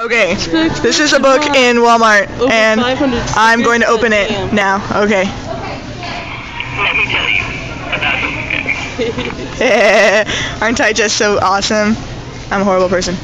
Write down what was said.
Okay, this is a book in Walmart, and I'm going to open it now. Okay. Let me tell you about. Aren't I just so awesome? I'm a horrible person.